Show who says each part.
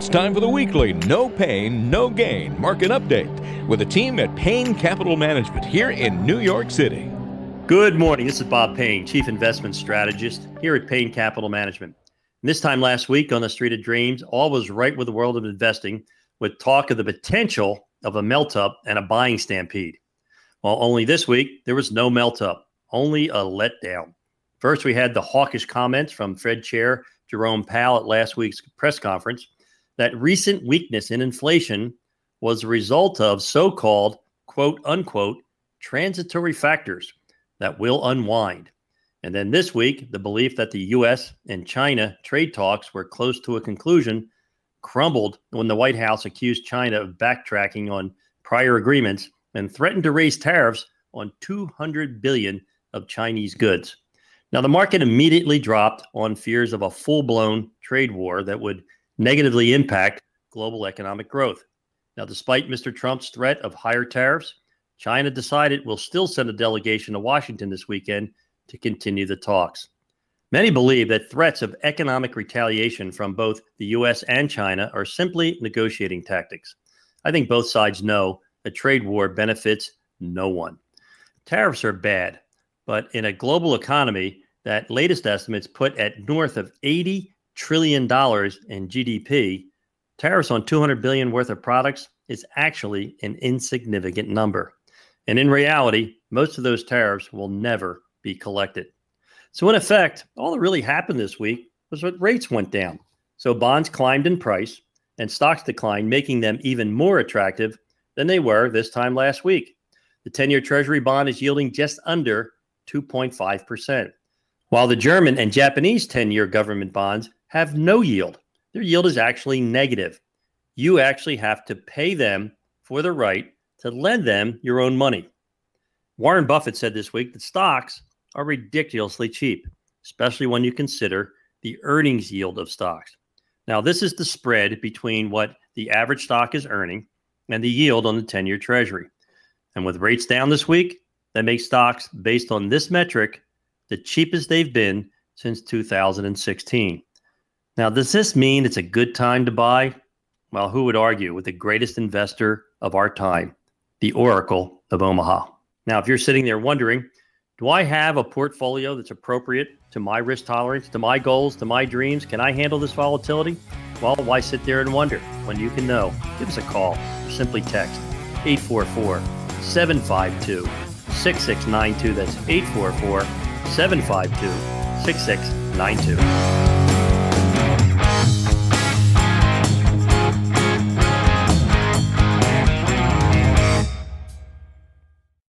Speaker 1: It's time for the weekly No Pain, No Gain market update with a team at Payne Capital Management here in New York City.
Speaker 2: Good morning. This is Bob Payne, Chief Investment Strategist here at Payne Capital Management. And this time last week on the Street of Dreams, all was right with the world of investing with talk of the potential of a melt up and a buying stampede. Well, only this week, there was no melt up, only a letdown. First, we had the hawkish comments from Fed Chair Jerome Powell at last week's press conference that recent weakness in inflation was a result of so called quote unquote transitory factors that will unwind. And then this week, the belief that the US and China trade talks were close to a conclusion crumbled when the White House accused China of backtracking on prior agreements and threatened to raise tariffs on 200 billion of Chinese goods. Now, the market immediately dropped on fears of a full blown trade war that would negatively impact global economic growth. Now, despite Mr. Trump's threat of higher tariffs, China decided will still send a delegation to Washington this weekend to continue the talks. Many believe that threats of economic retaliation from both the US and China are simply negotiating tactics. I think both sides know a trade war benefits no one. Tariffs are bad, but in a global economy that latest estimates put at north of 80 trillion dollars in GDP, tariffs on 200 billion worth of products is actually an insignificant number. And in reality, most of those tariffs will never be collected. So, in effect, all that really happened this week was that rates went down. So, bonds climbed in price and stocks declined, making them even more attractive than they were this time last week. The 10 year Treasury bond is yielding just under 2.5%, while the German and Japanese 10 year government bonds have no yield. Their yield is actually negative. You actually have to pay them for the right to lend them your own money. Warren Buffett said this week that stocks are ridiculously cheap, especially when you consider the earnings yield of stocks. Now, this is the spread between what the average stock is earning and the yield on the 10 year treasury. And with rates down this week, that makes stocks based on this metric the cheapest they've been since 2016. Now, does this mean it's a good time to buy? Well, who would argue with the greatest investor of our time, the Oracle of Omaha? Now, if you're sitting there wondering, do I have a portfolio that's appropriate to my risk tolerance, to my goals, to my dreams? Can I handle this volatility? Well, why sit there and wonder when you can know? Give us a call or simply text 844 752 6692. That's 844 752 6692.